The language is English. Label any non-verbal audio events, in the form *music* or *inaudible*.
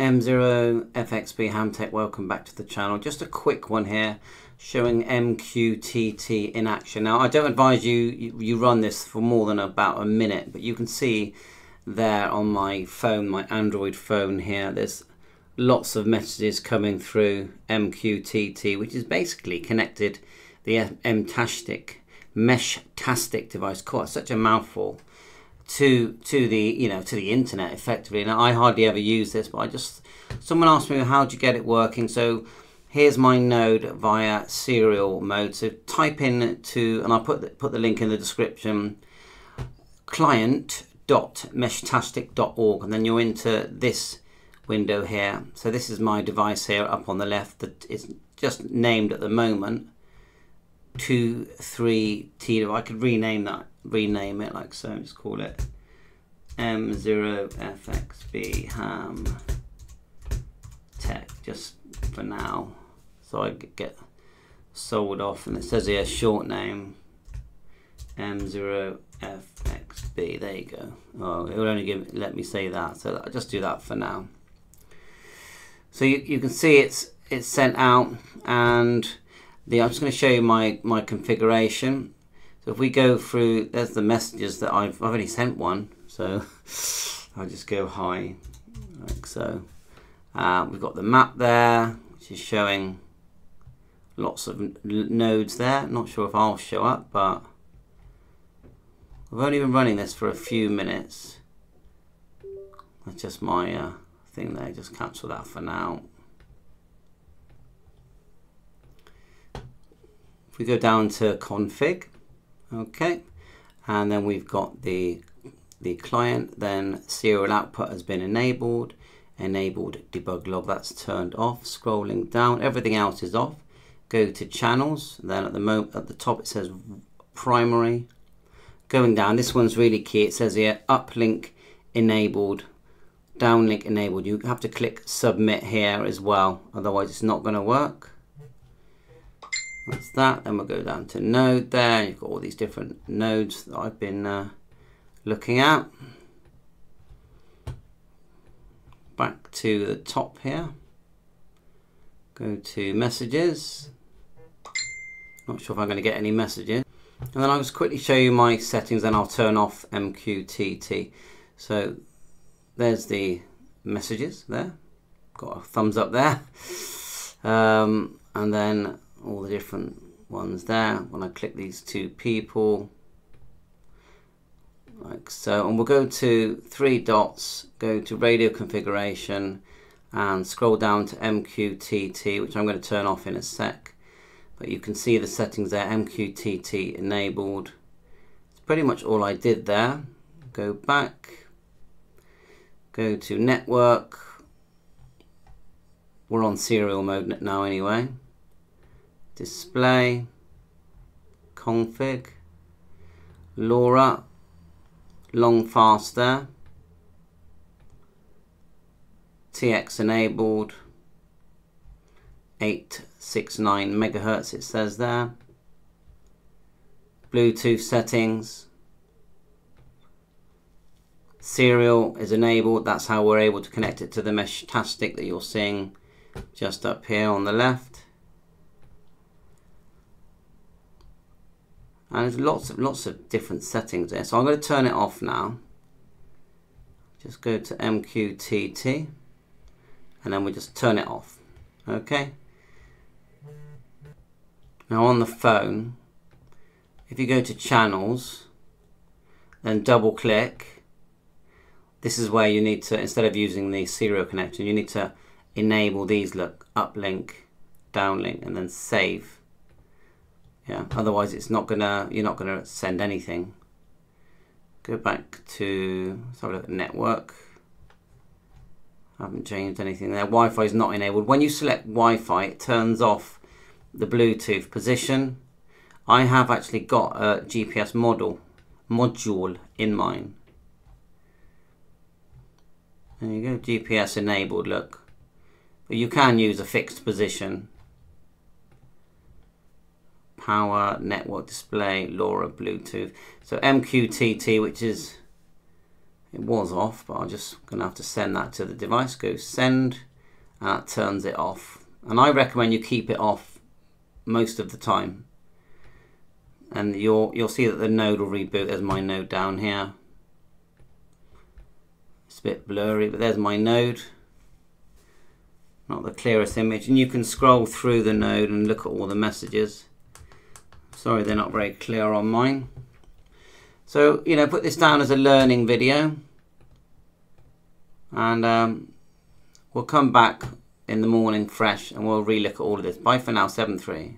M0FXB Hamtech, welcome back to the channel. Just a quick one here showing MQTT in action. Now I don't advise you, you, run this for more than about a minute, but you can see there on my phone, my Android phone here, there's lots of messages coming through MQTT, which is basically connected the M-Tastic, Meshtastic device. Quite such a mouthful to to the you know to the internet effectively and I hardly ever use this but I just someone asked me how do you get it working? So here's my node via serial mode. So type in to and I'll put the, put the link in the description client.meshtastic.org and then you're into this window here. So this is my device here up on the left that is just named at the moment 23T I could rename that rename it like so, just call it M0FXB Ham Tech, just for now. So I get sold off, and it says here short name M0FXB. There you go. Oh, it will only give let me say that, so I'll just do that for now. So you, you can see it's it's sent out, and the I'm just going to show you my my configuration if we go through, there's the messages that I've, I've already sent one. So *laughs* I'll just go high like so. Uh, we've got the map there, which is showing lots of nodes there. Not sure if I'll show up, but I've only been running this for a few minutes. That's just my uh, thing there. Just cancel that for now. If we go down to config, okay. And then we've got the the client. Then serial output has been enabled enabled debug log that's turned off scrolling down. Everything else is off. Go to channels. Then at the moment at the top it says primary. Going down this one's really key. It says here uplink enabled downlink enabled. You have to click submit here as well otherwise it's not going to work that's that. Then we'll go down to node there. You've got all these different nodes that I've been uh, looking at. Back to the top here. Go to messages. Not sure if I'm going to get any messages. And then I'll just quickly show you my settings then I'll turn off MQTT. So there's the messages there. Got a thumbs up there. *laughs* Um, and then all the different ones there. When I click these two people like so and we'll go to three dots go to radio configuration and scroll down to MQTT which I'm going to turn off in a sec. But you can see the settings there MQTT enabled. It's pretty much all I did there. Go back go to network. We're on serial mode now anyway display, config, LoRa, long faster, TX enabled, 869 megahertz it says there, Bluetooth settings, serial is enabled, that's how we're able to connect it to the Meshtastic that you're seeing just up here on the left. And there's lots of lots of different settings there so I'm going to turn it off now. Just go to MQTT and then we just turn it off. Okay? Now on the phone if you go to channels then double click. This is where you need to instead of using the serial connection you need to enable these look uplink downlink and then save yeah otherwise it's not gonna you're not gonna send anything. Go back to let's network. I haven't changed anything there. Wi-Fi is not enabled. When you select Wi-Fi it turns off the Bluetooth position. I have actually got a GPS model module in mine. There you go GPS enabled look. But you can use a fixed position power, network display, LoRa, Bluetooth. So MQTT, which is it was off but I'm just gonna have to send that to the device. Go send and that turns it off. And I recommend you keep it off most of the time. And you'll you'll see that the node will reboot. There's my node down here. It's a bit blurry but there's my node. Not the clearest image. And you can scroll through the node and look at all the messages sorry they're not very clear on mine. So you know put this down as a learning video. And um, we'll come back in the morning fresh and we'll relook at all of this. Bye for now 7-3